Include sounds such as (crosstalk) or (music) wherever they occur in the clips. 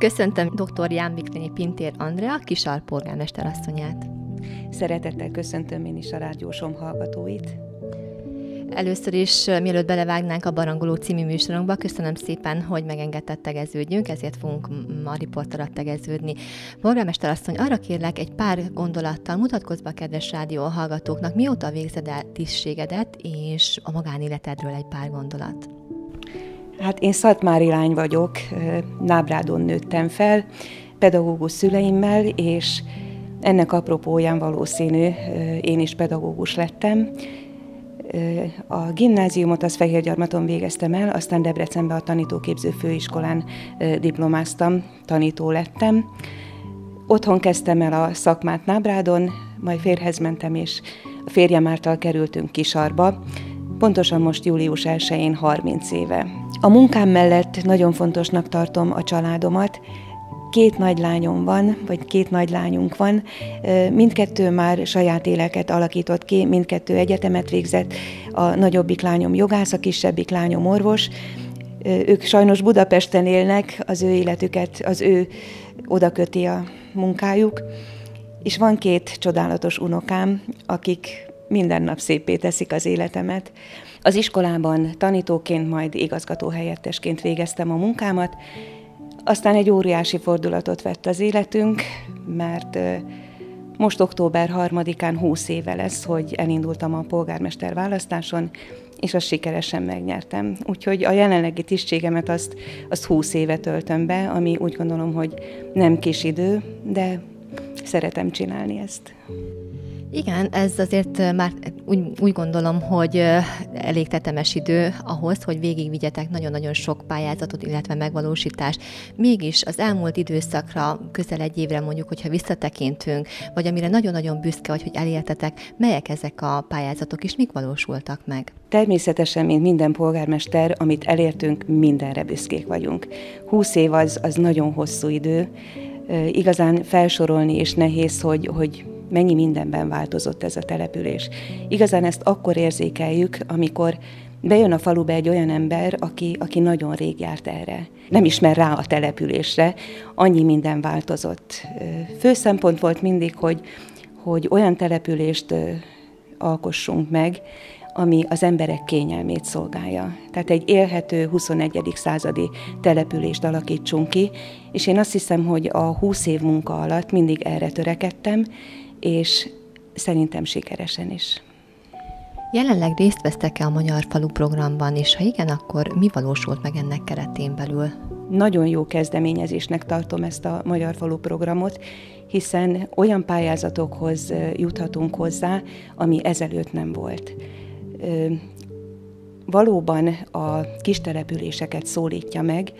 Köszöntöm dr. Ján Miklényi Pintér Andrea, Kisar polgármester asszonyát. Szeretettel köszöntöm én is a rádiósom hallgatóit. Először is, mielőtt belevágnánk a Barangoló című műsorunkba, köszönöm szépen, hogy megengedett tegeződjünk, ezért fogunk ma a riport alatt tegeződni. Polgármester asszony, arra kérlek egy pár gondolattal mutatkozz be a kedves rádió hallgatóknak, mióta végzed el tisztségedet, és a magánéletedről egy pár gondolat. Hát én Szatmári lány vagyok, Nábrádon nőttem fel, pedagógus szüleimmel, és ennek apropóján valószínű, én is pedagógus lettem. A gimnáziumot az Fehérgyarmaton végeztem el, aztán Debrecenben a tanítóképző főiskolán diplomáztam, tanító lettem. Otthon kezdtem el a szakmát Nábrádon, majd férhez mentem, és a férjem által kerültünk Kisarba, pontosan most július 1-én 30 éve. A munkám mellett nagyon fontosnak tartom a családomat, két nagy lányom van, vagy két nagy lányunk van, mindkettő már saját éleket alakított ki, mindkettő egyetemet végzett, a nagyobbik lányom jogász, a kisebbik lányom orvos, ők sajnos Budapesten élnek, az ő életüket, az ő odaköti a munkájuk, és van két csodálatos unokám, akik minden nap szépé teszik az életemet. Az iskolában tanítóként, majd igazgatóhelyettesként végeztem a munkámat, aztán egy óriási fordulatot vett az életünk, mert most október 3-án 20 éve lesz, hogy elindultam a polgármester választáson, és azt sikeresen megnyertem. Úgyhogy a jelenlegi tisztségemet azt, azt 20 éve töltöm be, ami úgy gondolom, hogy nem kis idő, de szeretem csinálni ezt. Igen, ez azért már úgy, úgy gondolom, hogy elég tetemes idő ahhoz, hogy végigvigyetek nagyon-nagyon sok pályázatot, illetve megvalósítást. Mégis az elmúlt időszakra, közel egy évre mondjuk, hogyha visszatekintünk, vagy amire nagyon-nagyon büszke vagy, hogy elértetek, melyek ezek a pályázatok, és mik valósultak meg? Természetesen, mint minden polgármester, amit elértünk, mindenre büszkék vagyunk. Húsz év az, az nagyon hosszú idő, igazán felsorolni és nehéz, hogy, hogy mennyi mindenben változott ez a település. Igazán ezt akkor érzékeljük, amikor bejön a faluba egy olyan ember, aki, aki nagyon rég járt erre. Nem ismer rá a településre, annyi minden változott. Fő szempont volt mindig, hogy, hogy olyan települést alkossunk meg, ami az emberek kényelmét szolgálja. Tehát egy élhető 21. századi települést alakítsunk ki, és én azt hiszem, hogy a 20 év munka alatt mindig erre törekedtem, és szerintem sikeresen is. Jelenleg részt vesztek-e a Magyar Falu programban, és ha igen, akkor mi valósult meg ennek keretén belül? Nagyon jó kezdeményezésnek tartom ezt a Magyar Falu programot, hiszen olyan pályázatokhoz juthatunk hozzá, ami ezelőtt nem volt. Valóban a kistelepüléseket szólítja meg,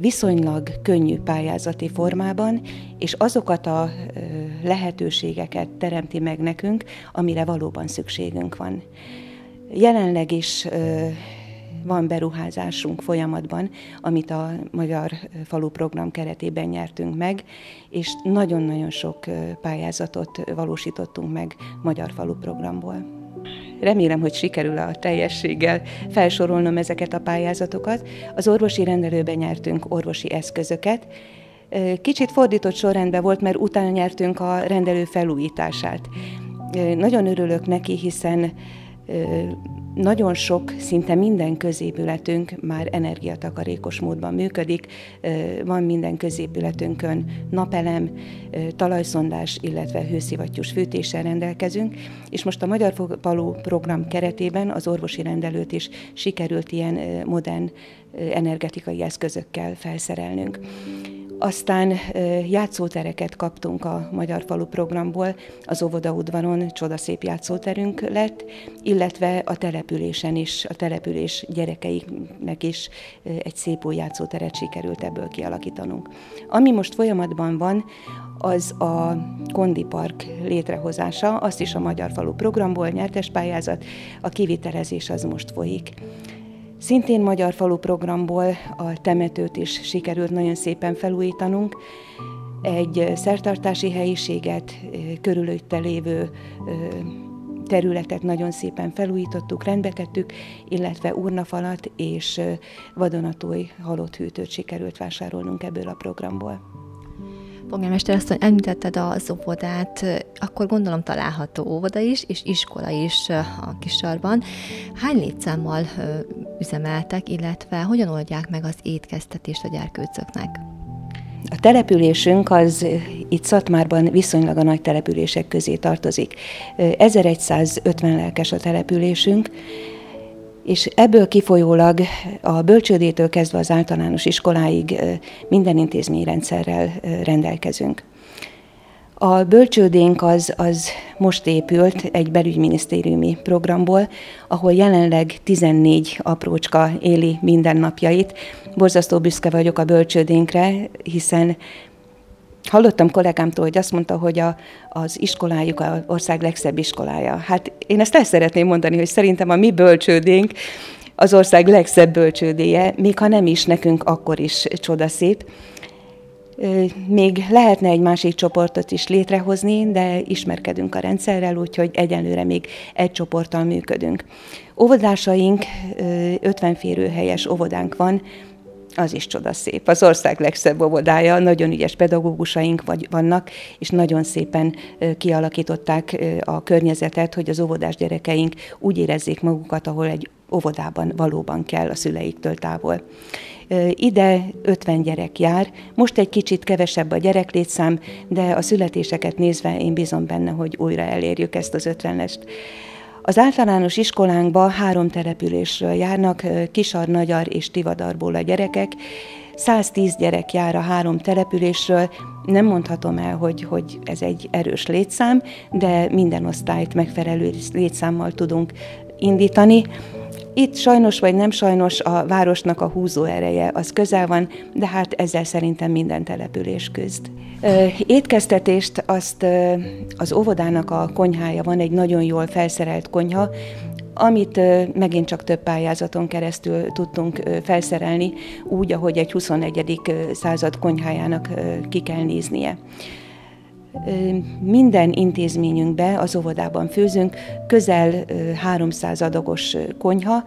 viszonylag könnyű pályázati formában, és azokat a lehetőségeket teremti meg nekünk, amire valóban szükségünk van. Jelenleg is van beruházásunk folyamatban, amit a Magyar Falu Program keretében nyertünk meg, és nagyon-nagyon sok pályázatot valósítottunk meg Magyar Falu Programból. Remélem, hogy sikerül a teljességgel felsorolnom ezeket a pályázatokat. Az orvosi rendelőben nyertünk orvosi eszközöket, Kicsit fordított sorrendben volt, mert utána nyertünk a rendelő felújítását. Nagyon örülök neki, hiszen nagyon sok, szinte minden középületünk már energiatakarékos módban működik. Van minden középületünkön napelem, talajszondás, illetve hőszivattyús fűtéssel rendelkezünk, és most a Magyar Paló program keretében az orvosi rendelőt is sikerült ilyen modern energetikai eszközökkel felszerelnünk. Aztán játszótereket kaptunk a Magyar Falu programból, az óvodaudvaron csodaszép játszóterünk lett, illetve a településen is, a település gyerekeiknek is egy szép új játszóteret sikerült ebből kialakítanunk. Ami most folyamatban van, az a Kondi Park létrehozása, azt is a Magyar Falu programból nyertes pályázat, a kivitelezés az most folyik. Szintén Magyar Falu programból a temetőt is sikerült nagyon szépen felújítanunk. Egy szertartási helyiséget, körülötte lévő területet nagyon szépen felújítottuk, rendbetettük, illetve urnafalat és vadonatúj halott hűtőt sikerült vásárolnunk ebből a programból. Polgármester asszony, említetted az óvodát, akkor gondolom található óvoda is, és iskola is a kisarban. Hány létszámmal üzemeltek, illetve hogyan oldják meg az étkeztetést a gyerkőcöknek? A településünk az itt Szatmárban viszonylag a nagy települések közé tartozik. 1150 lelkes a településünk, és ebből kifolyólag a bölcsődétől kezdve az általános iskoláig minden intézményrendszerrel rendelkezünk. A bölcsődénk az, az most épült egy belügyminisztériumi programból, ahol jelenleg 14 aprócska éli mindennapjait. Borzasztó büszke vagyok a bölcsődénkre, hiszen Hallottam kollégámtól, hogy azt mondta, hogy a, az iskolájuk az ország legszebb iskolája. Hát én ezt el szeretném mondani, hogy szerintem a mi bölcsődénk az ország legszebb bölcsődéje, még ha nem is nekünk, akkor is csodaszép. Még lehetne egy másik csoportot is létrehozni, de ismerkedünk a rendszerrel, úgyhogy egyenlőre még egy csoporttal működünk. Óvodásaink 50 férőhelyes óvodánk van, az is csodaszép. Az ország legszebb óvodája, nagyon ügyes pedagógusaink vagy, vannak, és nagyon szépen kialakították a környezetet, hogy az óvodás gyerekeink úgy érezzék magukat, ahol egy óvodában valóban kell a szüleiktől távol. Ide 50 gyerek jár, most egy kicsit kevesebb a gyereklétszám, de a születéseket nézve én bízom benne, hogy újra elérjük ezt az 50-est. Az általános iskolánkba három településről járnak, Kisar, Nagyar és Tivadarból a gyerekek. 110 gyerek jár a három településről, nem mondhatom el, hogy, hogy ez egy erős létszám, de minden osztályt megfelelő létszámmal tudunk indítani. Itt sajnos vagy nem sajnos a városnak a húzó ereje az közel van, de hát ezzel szerintem minden település küzd. Étkeztetést azt az óvodának a konyhája van, egy nagyon jól felszerelt konyha, amit megint csak több pályázaton keresztül tudtunk felszerelni, úgy, ahogy egy 21. század konyhájának ki kell néznie. Minden intézményünkbe, az óvodában főzünk, közel 300 adagos konyha,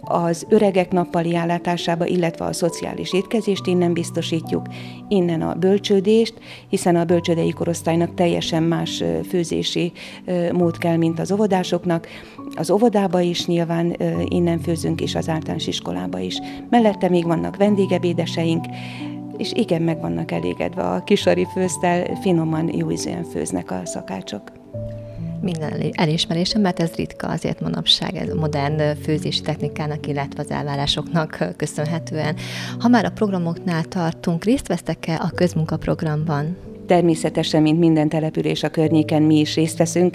az öregek nappali állátásába, illetve a szociális étkezést innen biztosítjuk, innen a bölcsődést, hiszen a bölcsődei korosztálynak teljesen más főzési mód kell, mint az óvodásoknak. Az óvodába is nyilván innen főzünk, és az általános iskolába is. Mellette még vannak vendégebédeseink, és igen, meg vannak elégedve a kisari főztel, finoman, jó ízűen főznek a szakácsok. Minden elismerésem, mert ez ritka azért manapság, ez modern főzési technikának, illetve az elvárásoknak köszönhetően. Ha már a programoknál tartunk, részt vesztek-e a közmunkaprogramban? Természetesen, mint minden település a környéken mi is részt veszünk,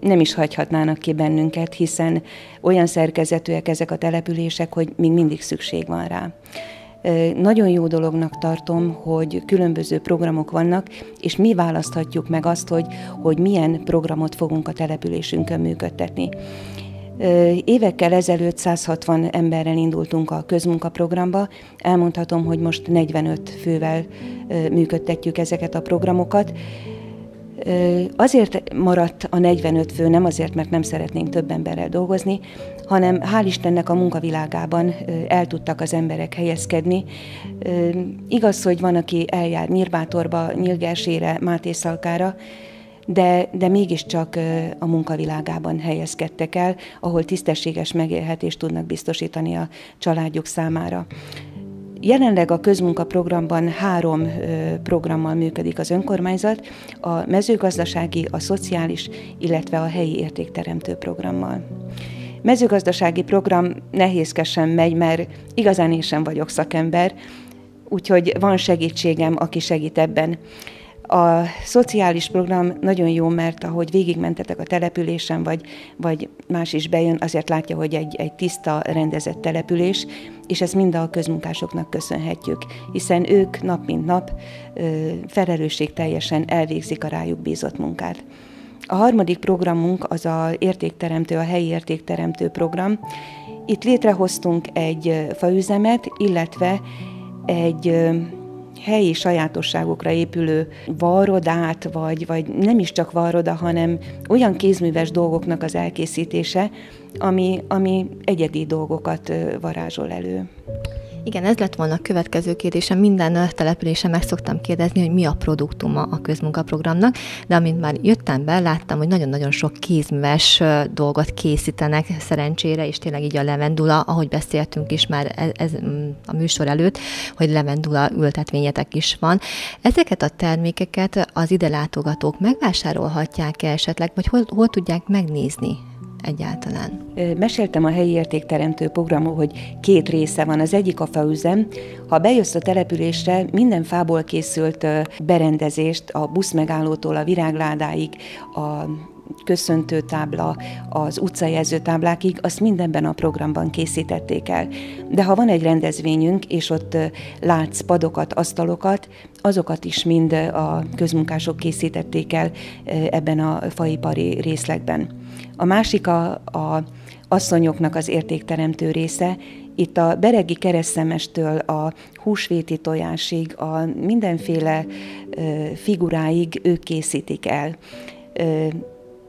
nem is hagyhatnának ki bennünket, hiszen olyan szerkezetűek ezek a települések, hogy még mindig szükség van rá. Nagyon jó dolognak tartom, hogy különböző programok vannak, és mi választhatjuk meg azt, hogy, hogy milyen programot fogunk a településünkön működtetni. Évekkel ezelőtt 160 emberrel indultunk a közmunkaprogramba. Elmondhatom, hogy most 45 fővel működtetjük ezeket a programokat. Azért maradt a 45 fő, nem azért, mert nem szeretnénk több emberrel dolgozni, hanem hál' Istennek a munkavilágában el tudtak az emberek helyezkedni. Igaz, hogy van, aki eljár Nyírbátorba, Nyilgersére, Máté Szalkára, de, de mégiscsak a munkavilágában helyezkedtek el, ahol tisztességes megélhetést tudnak biztosítani a családjuk számára. Jelenleg a közmunkaprogramban három programmal működik az önkormányzat, a mezőgazdasági, a szociális, illetve a helyi értékteremtő programmal. Mezőgazdasági program nehézkesen megy, mert igazán én sem vagyok szakember, úgyhogy van segítségem, aki segít ebben. A szociális program nagyon jó, mert ahogy végigmentetek a településen, vagy, vagy más is bejön, azért látja, hogy egy, egy tiszta, rendezett település, és ezt mind a közmunkásoknak köszönhetjük, hiszen ők nap mint nap felelősség teljesen elvégzik a rájuk bízott munkát. A harmadik programunk az a értékteremtő, a helyi értékteremtő program. Itt létrehoztunk egy faüzemet, illetve egy helyi sajátosságokra épülő varrodát, vagy, vagy nem is csak varroda, hanem olyan kézműves dolgoknak az elkészítése, ami, ami egyedi dolgokat varázsol elő. Igen, ez lett volna a következő kérdésem. Minden településen meg szoktam kérdezni, hogy mi a produktuma a közmunkaprogramnak, de amint már jöttem be, láttam, hogy nagyon-nagyon sok kézműves dolgot készítenek szerencsére, és tényleg így a levendula, ahogy beszéltünk is már ez, ez mm, a műsor előtt, hogy levendula ültetvényetek is van. Ezeket a termékeket az ide látogatók megvásárolhatják-e esetleg, vagy hol, hol tudják megnézni egyáltalán? Meséltem a helyi értékteremtő programról, hogy két része van. Az egyik a faüzem. Ha bejössz a településre, minden fából készült berendezést, a buszmegállótól a virágládáig, a köszöntő tábla, az utcajelző táblákig, azt mindenben a programban készítették el. De ha van egy rendezvényünk, és ott látsz padokat, asztalokat, azokat is mind a közmunkások készítették el ebben a faipari részlegben. A másik a, a asszonyoknak az értékteremtő része, itt a beregi keresztemestől a húsvéti tojásig, a mindenféle figuráig ők készítik el.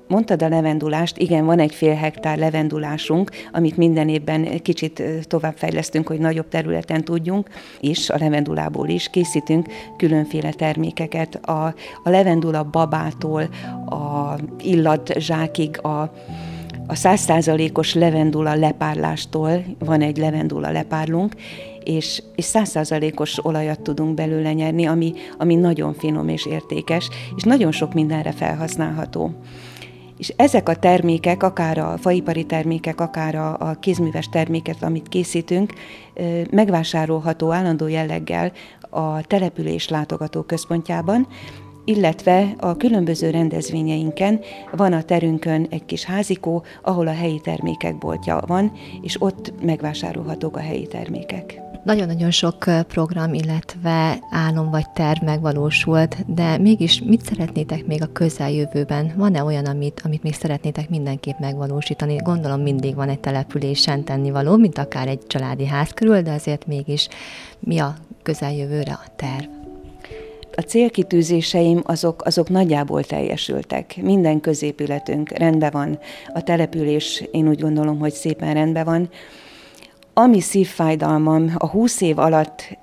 Mondtad a levendulást, igen, van egy fél hektár levendulásunk, amit minden évben kicsit továbbfejlesztünk, hogy nagyobb területen tudjunk, és a levendulából is készítünk különféle termékeket. A, a levendula babától, a illat zsákig, a a százszázalékos levendula lepárlástól van egy levendula lepárlunk, és százszázalékos olajat tudunk belőle nyerni, ami, ami nagyon finom és értékes, és nagyon sok mindenre felhasználható. És ezek a termékek, akár a faipari termékek, akár a, a kézműves terméket, amit készítünk, megvásárolható állandó jelleggel a település látogató központjában, illetve a különböző rendezvényeinken van a terünkön egy kis házikó, ahol a helyi termékek boltja van, és ott megvásárolhatók a helyi termékek. Nagyon-nagyon sok program, illetve álom vagy terv megvalósult, de mégis mit szeretnétek még a közeljövőben? Van-e olyan, amit, amit még szeretnétek mindenképp megvalósítani? Gondolom mindig van egy településen tennivaló, mint akár egy családi ház körül, de azért mégis mi a közeljövőre a terv? A célkitűzéseim azok, azok nagyjából teljesültek. Minden középületünk rendben van, a település én úgy gondolom, hogy szépen rendben van. Ami szívfájdalmam, a húsz év alatt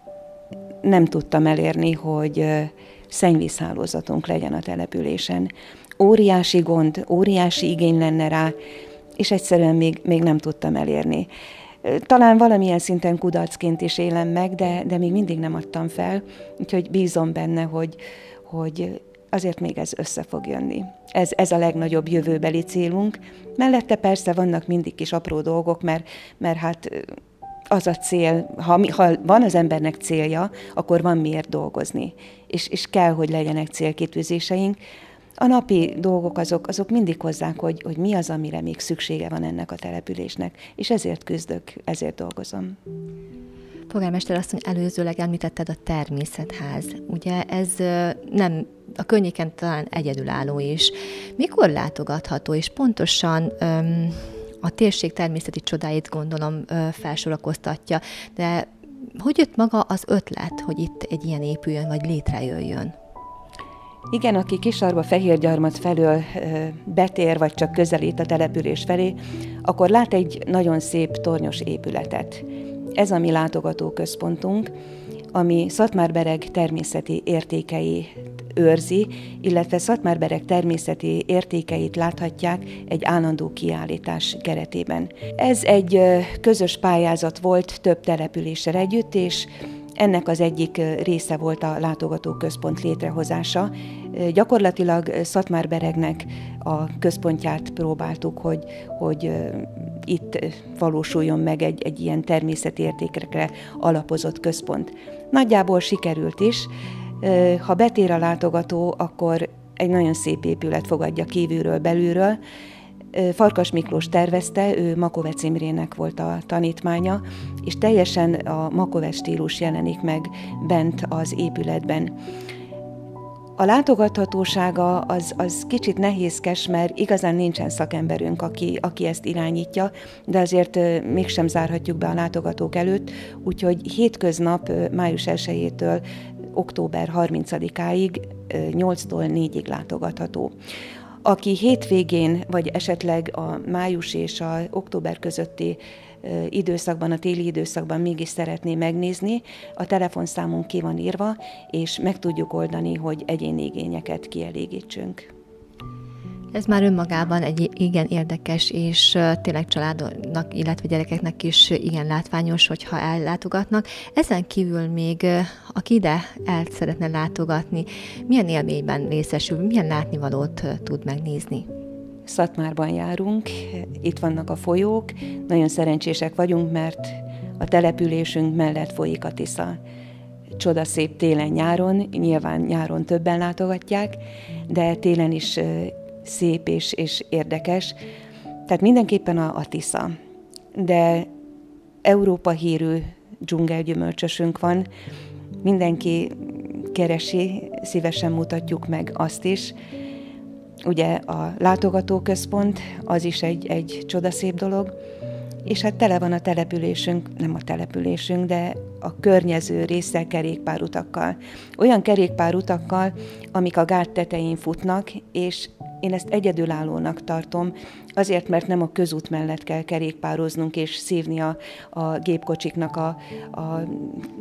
nem tudtam elérni, hogy szennyvízhálózatunk legyen a településen. Óriási gond, óriási igény lenne rá, és egyszerűen még, még nem tudtam elérni. Talán valamilyen szinten kudarcként is élem meg, de, de még mindig nem adtam fel, úgyhogy bízom benne, hogy, hogy azért még ez össze fog jönni. Ez, ez a legnagyobb jövőbeli célunk. Mellette persze vannak mindig kis apró dolgok, mert, mert hát az a cél, ha, ha van az embernek célja, akkor van miért dolgozni. És, és kell, hogy legyenek célkitűzéseink. A napi dolgok azok, azok mindig hozzák, hogy, hogy mi az, amire még szüksége van ennek a településnek. És ezért küzdök, ezért dolgozom. Polgármester asszony, előzőleg említetted a természetház. Ugye ez nem a környéken talán egyedülálló is. Mikor látogatható, és pontosan öm, a térség természeti csodáit gondolom felsorakoztatja, de hogy jött maga az ötlet, hogy itt egy ilyen épüljön, vagy létrejöjjön? Igen, aki Kisarba Fehérgyarmat felől betér, vagy csak közelít a település felé, akkor lát egy nagyon szép tornyos épületet. Ez a mi látogatóközpontunk, ami Szatmárbereg természeti értékei őrzi, illetve Szatmárbereg természeti értékeit láthatják egy állandó kiállítás keretében. Ez egy közös pályázat volt több településsel együtt, és ennek az egyik része volt a látogatóközpont létrehozása. Gyakorlatilag Szatmárberegnek a központját próbáltuk, hogy, hogy itt valósuljon meg egy, egy ilyen természeti értékekre alapozott központ. Nagyjából sikerült is. Ha betér a látogató, akkor egy nagyon szép épület fogadja kívülről, belülről. Farkas Miklós tervezte, ő Makovec Imrének volt a tanítmánya, és teljesen a Makovec stílus jelenik meg bent az épületben. A látogathatósága az, az kicsit nehézkes, mert igazán nincsen szakemberünk, aki, aki ezt irányítja, de azért mégsem zárhatjuk be a látogatók előtt, úgyhogy hétköznap, május 1-től október 30-áig 8-tól 4-ig látogatható. Aki hétvégén, vagy esetleg a május és a október közötti időszakban, a téli időszakban mégis szeretné megnézni, a telefonszámunk ki van írva, és meg tudjuk oldani, hogy egyéni igényeket kielégítsünk. Ez már önmagában egy igen érdekes, és tényleg családnak, illetve gyerekeknek is igen látványos, hogyha ellátogatnak. Ezen kívül még, aki ide el szeretne látogatni, milyen élményben részesül, milyen látnivalót tud megnézni? Szatmárban járunk, itt vannak a folyók, nagyon szerencsések vagyunk, mert a településünk mellett folyik a Tisza. Csoda szép télen-nyáron, nyilván nyáron többen látogatják, de télen is szép és, és érdekes. Tehát mindenképpen a, a Tisza. De Európa hírű dzsungelgyümölcsösünk van, mindenki keresi, szívesen mutatjuk meg azt is. Ugye a látogatóközpont, az is egy, egy csodaszép dolog, és hát tele van a településünk, nem a településünk, de a környező része kerékpárutakkal. Olyan kerékpárutakkal, amik a gát tetején futnak, és én ezt egyedülállónak tartom, azért, mert nem a közút mellett kell kerékpároznunk és szívni a, a gépkocsiknak a, a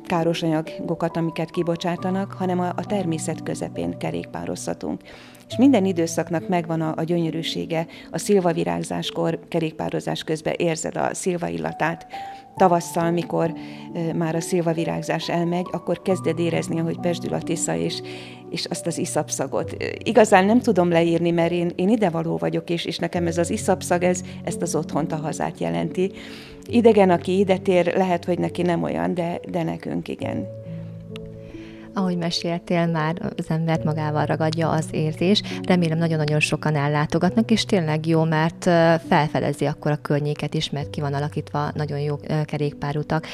káros anyagokat, amiket kibocsátanak, hanem a, a természet közepén kerékpározhatunk. És minden időszaknak megvan a, a gyönyörűsége, a szilvavirágzáskor, kerékpározás közben érzed a szilva illatát, tavasszal, mikor már a szilvavirágzás elmegy, akkor kezded érezni, ahogy pesdül a tisza, és, és azt az iszapszagot. Igazán nem tudom leírni, mert én, én idevaló vagyok, és, és nekem ez az iszapszag, ez, ezt az otthont, a hazát jelenti. Idegen, aki ide tér, lehet, hogy neki nem olyan, de, de nekünk igen. Ahogy meséltél, már az embert magával ragadja az érzés. Remélem nagyon-nagyon sokan ellátogatnak, és tényleg jó, mert felfedezi akkor a környéket is, mert ki van alakítva nagyon jó kerékpárutak.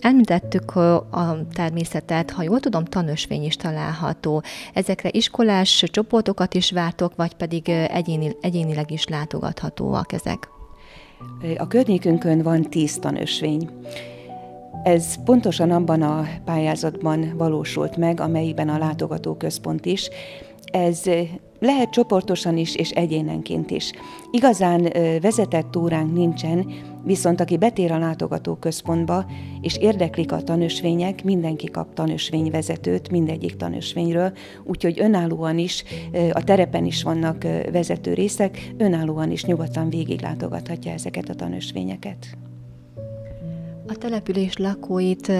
Említettük a természetet, ha jól tudom, tanösvény is található. Ezekre iskolás csoportokat is vártok, vagy pedig egyéni, egyénileg is látogathatóak ezek? A környékünkön van tíz tanösvény. Ez pontosan abban a pályázatban valósult meg, amelyben a látogatóközpont is. Ez lehet csoportosan is, és egyénenként is. Igazán vezetett túránk nincsen, viszont aki betér a látogatóközpontba, és érdeklik a tanösvények, mindenki kap tanösvényvezetőt mindegyik tanösvényről, úgyhogy önállóan is, a terepen is vannak vezető részek, önállóan is nyugodtan végiglátogathatja ezeket a tanösvényeket. A település lakóit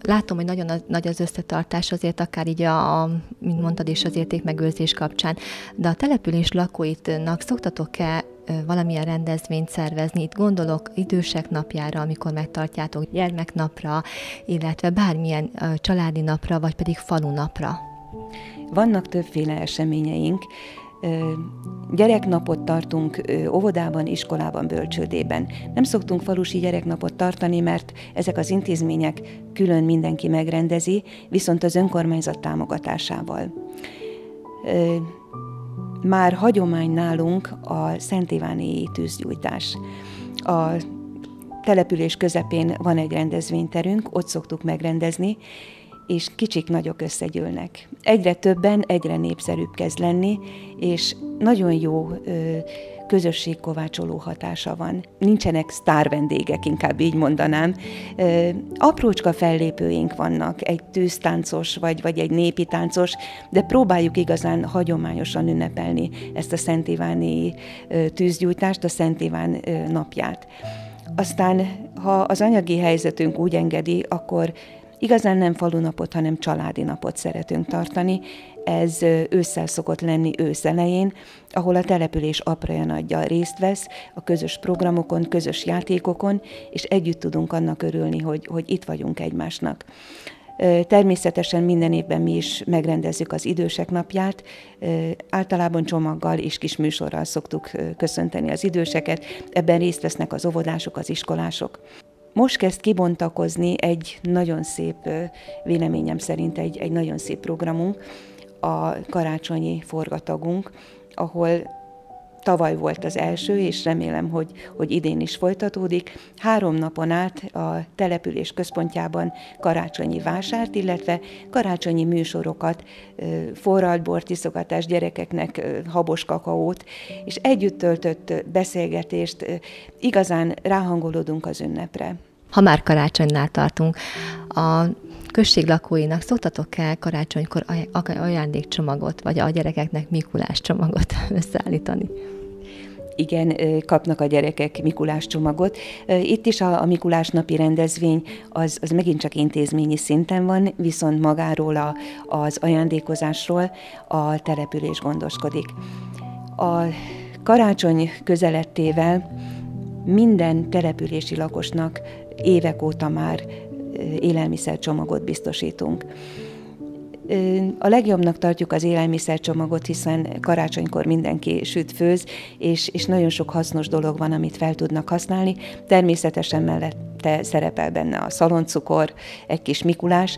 látom, hogy nagyon nagy az összetartás azért, akár így a, mint mondtad is, az értékmegőrzés kapcsán, de a település lakóitnak szoktatok-e valamilyen rendezvényt szervezni. Itt gondolok idősek napjára, amikor megtartjátok gyermeknapra, illetve bármilyen családi napra, vagy pedig falu napra. Vannak többféle eseményeink. Gyereknapot tartunk óvodában, iskolában, bölcsődében. Nem szoktunk falusi gyereknapot tartani, mert ezek az intézmények külön mindenki megrendezi, viszont az önkormányzat támogatásával. Már hagyomány nálunk a Szent Iváni tűzgyújtás. A település közepén van egy rendezvényterünk, ott szoktuk megrendezni, és kicsik nagyok összegyűlnek. Egyre többen, egyre népszerűbb kezd lenni, és nagyon jó ö, közösségkovácsoló hatása van. Nincsenek sztár vendégek, inkább így mondanám. Ö, aprócska fellépőink vannak, egy tűztáncos vagy, vagy egy népi táncos, de próbáljuk igazán hagyományosan ünnepelni ezt a Szent Iváni ö, tűzgyújtást, a Szent Iván ö, napját. Aztán, ha az anyagi helyzetünk úgy engedi, akkor Igazán nem falunapot, hanem családi napot szeretünk tartani. Ez ősszel szokott lenni ősz elején, ahol a település apraja nagyja részt vesz a közös programokon, közös játékokon, és együtt tudunk annak örülni, hogy, hogy itt vagyunk egymásnak. Természetesen minden évben mi is megrendezzük az idősek napját, általában csomaggal és kis műsorral szoktuk köszönteni az időseket, ebben részt vesznek az óvodások, az iskolások. Most kezd kibontakozni egy nagyon szép, véleményem szerint egy, egy nagyon szép programunk, a karácsonyi forgatagunk, ahol tavaly volt az első, és remélem, hogy, hogy idén is folytatódik. Három napon át a település központjában karácsonyi vásárt, illetve karácsonyi műsorokat, forralt bort, iszogatás gyerekeknek, habos kakaót, és együtt töltött beszélgetést, igazán ráhangolódunk az ünnepre. Ha már karácsonynál tartunk, a község lakóinak szoktatok el karácsonykor ajándékcsomagot, vagy a gyerekeknek Mikulás csomagot (laughs) összeállítani? Igen, kapnak a gyerekek Mikulás csomagot. Itt is a, a Mikulás napi rendezvény az, az megint csak intézményi szinten van, viszont magáról a, az ajándékozásról a település gondoskodik. A karácsony közelettével minden települési lakosnak évek óta már élelmiszercsomagot biztosítunk. A legjobbnak tartjuk az élelmiszercsomagot, hiszen karácsonykor mindenki süt, főz, és, és nagyon sok hasznos dolog van, amit fel tudnak használni. Természetesen mellette szerepel benne a szaloncukor, egy kis Mikulás,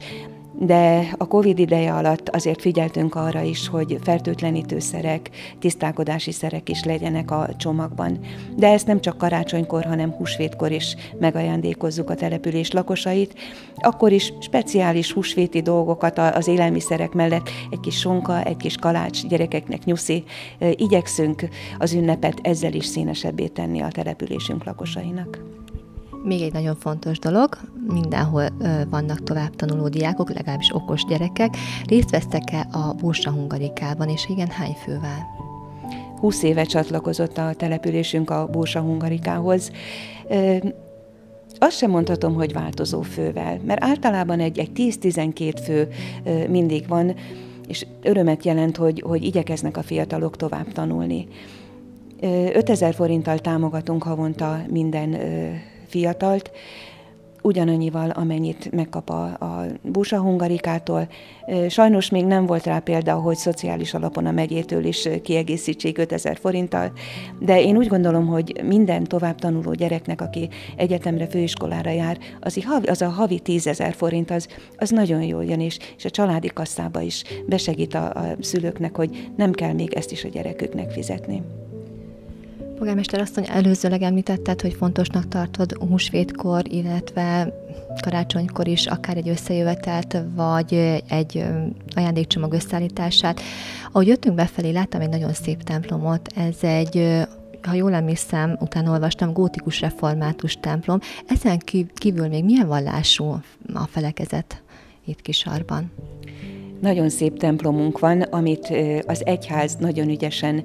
de a Covid ideje alatt azért figyeltünk arra is, hogy fertőtlenítőszerek, tisztálkodási szerek is legyenek a csomagban. De ezt nem csak karácsonykor, hanem húsvétkor is megajándékozzuk a település lakosait. Akkor is speciális húsvéti dolgokat az élelmiszerek mellett, egy kis sonka, egy kis kalács, gyerekeknek nyuszi. Igyekszünk az ünnepet ezzel is színesebbé tenni a településünk lakosainak. Még egy nagyon fontos dolog, mindenhol ö, vannak tovább tanuló diákok, legalábbis okos gyerekek. Részt vesztek-e a Bursa Hungarikában, és igen, hány fővel? 20 éve csatlakozott a településünk a Bursa Hungarikához. Ö, azt sem mondhatom, hogy változó fővel, mert általában egy, egy 10-12 fő ö, mindig van, és örömet jelent, hogy, hogy igyekeznek a fiatalok tovább tanulni. 5000 forinttal támogatunk havonta minden fiatalt, ugyanannyival, amennyit megkap a, a Busa Hungarikától. Sajnos még nem volt rá példa, hogy szociális alapon a megyétől is kiegészítsék 5000 forinttal, de én úgy gondolom, hogy minden tovább tanuló gyereknek, aki egyetemre, főiskolára jár, az, az a havi 10 ezer forint, az, az nagyon jól jön, és, és a családi kasszába is besegít a, a szülőknek, hogy nem kell még ezt is a gyereküknek fizetni. Polgármester asszony, előzőleg említetted, hogy fontosnak tartod húsvétkor, illetve karácsonykor is akár egy összejövetelt, vagy egy ajándékcsomag összeállítását. Ahogy jöttünk befelé, láttam egy nagyon szép templomot. Ez egy ha jól emlékszem, utána olvastam, gótikus református templom. Ezen kívül még milyen vallású a felekezet itt Kisarban? Nagyon szép templomunk van, amit az egyház nagyon ügyesen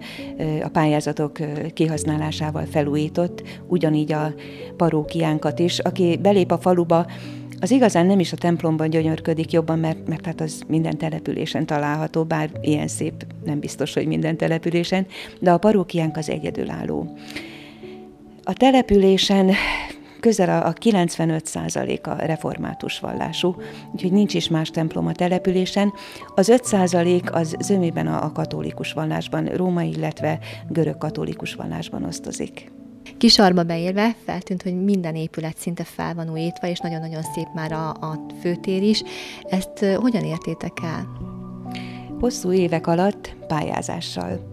a pályázatok kihasználásával felújított, ugyanígy a parókiánkat is. Aki belép a faluba, az igazán nem is a templomban gyönyörködik jobban, mert, mert hát az minden településen található, bár ilyen szép nem biztos, hogy minden településen, de a parókiánk az egyedülálló. A településen közel a 95% a református vallású, úgyhogy nincs is más templom a településen. Az 5% az zömében a katolikus vallásban, római, illetve görög katolikus vallásban osztozik. Kisarba beérve feltűnt, hogy minden épület szinte fel van újítva, és nagyon-nagyon szép már a, a főtér is. Ezt hogyan értétek el? Hosszú évek alatt pályázással.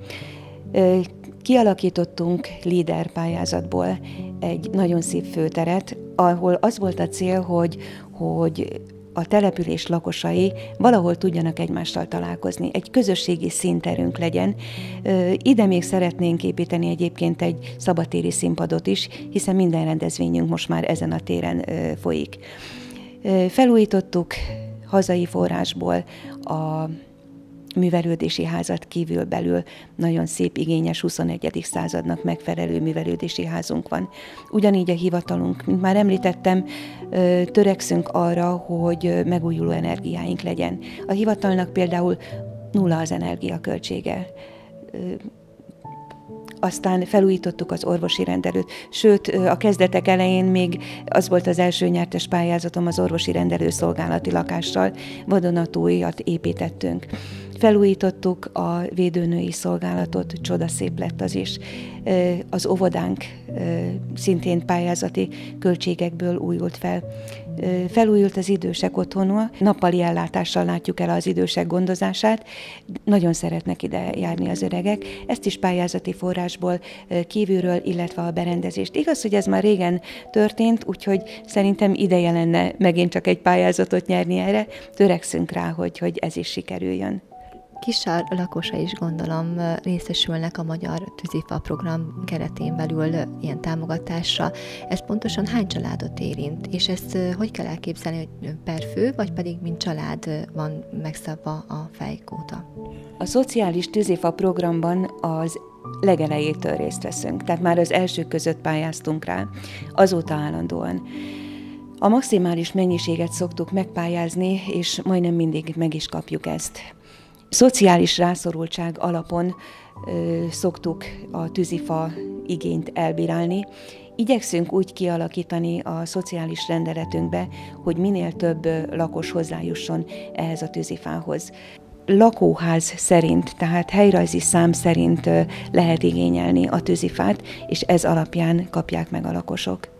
Kialakítottunk líder pályázatból egy nagyon szép főteret, ahol az volt a cél, hogy, hogy a település lakosai valahol tudjanak egymással találkozni, egy közösségi színterünk legyen. Ide még szeretnénk építeni egyébként egy szabatéri színpadot is, hiszen minden rendezvényünk most már ezen a téren folyik. Felújítottuk hazai forrásból a művelődési házat kívül belül nagyon szép, igényes 21. századnak megfelelő művelődési házunk van. Ugyanígy a hivatalunk, mint már említettem, törekszünk arra, hogy megújuló energiáink legyen. A hivatalnak például nulla az energiaköltsége aztán felújítottuk az orvosi rendelőt, sőt, a kezdetek elején még az volt az első nyertes pályázatom az orvosi rendelő szolgálati lakással, vadonatújat építettünk. Felújítottuk a védőnői szolgálatot, csodaszép lett az is. Az óvodánk szintén pályázati költségekből újult fel. Felújult az idősek otthona, nappali ellátással látjuk el az idősek gondozását. Nagyon szeretnek ide járni az öregek. Ezt is pályázati forrásból kívülről, illetve a berendezést. Igaz, hogy ez már régen történt, úgyhogy szerintem ideje lenne megint csak egy pályázatot nyerni erre. Törekszünk rá, hogy, hogy ez is sikerüljön. Kisár lakosa is gondolom részesülnek a Magyar Tűzifa program keretén belül ilyen támogatásra. Ez pontosan hány családot érint, és ezt hogy kell elképzelni, hogy per fő, vagy pedig mint család van megszabva a fejkóta? A Szociális Tűzifa programban az legelejétől részt veszünk, tehát már az első között pályáztunk rá, azóta állandóan. A maximális mennyiséget szoktuk megpályázni, és majdnem mindig meg is kapjuk ezt. Szociális rászorultság alapon ö, szoktuk a tűzifa igényt elbírálni. Igyekszünk úgy kialakítani a szociális rendeletünkbe, hogy minél több lakos hozzájusson ehhez a tűzifához lakóház szerint, tehát helyrajzi szám szerint lehet igényelni a tűzifát, és ez alapján kapják meg a lakosok.